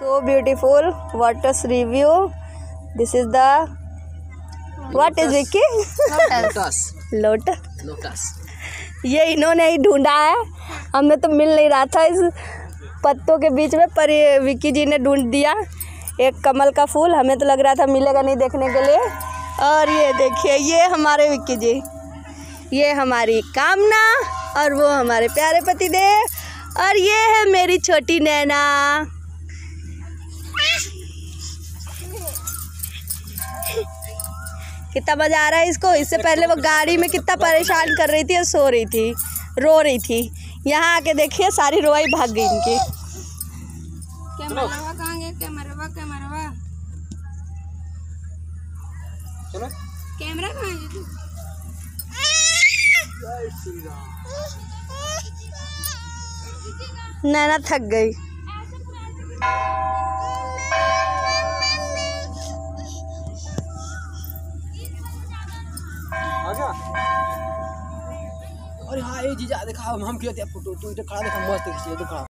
so beautiful. Water's review. This is the what is Vicky? Lotus lotus. Lotus ये इन्होंने ही ढूंढा है। हमें तो मिल नहीं रहा था इस पत्तों के बीच में पर ये विक्की जी ने ढूंढ दिया। एक कमल का फूल हमें तो लग रहा था मिलेगा नहीं देखने के लिए। और ये देखिए ये हमारे विक्की जी। ये हमारी कामना और वो हमारे प्यारे पति देव। और ये है मेरी छोटी नैना। कितना मज़ा आ रहा है इसको। इससे पहले वो गाड़ी में कितना परेशान कर रही थी और सो रही थी रो रही थी। यहाँ आके देखिए सारी रोई भाग गई इनकी। कैमरा कहाँ कैमरा कैमरा चलो। कैमरा कहाँ है? तू नैना थक गई। अरे हाँ ये जीजा देखा हम हम थे? फ़ोटो, तू इधर खड़ा देखा मस्त खींची तो खड़ा।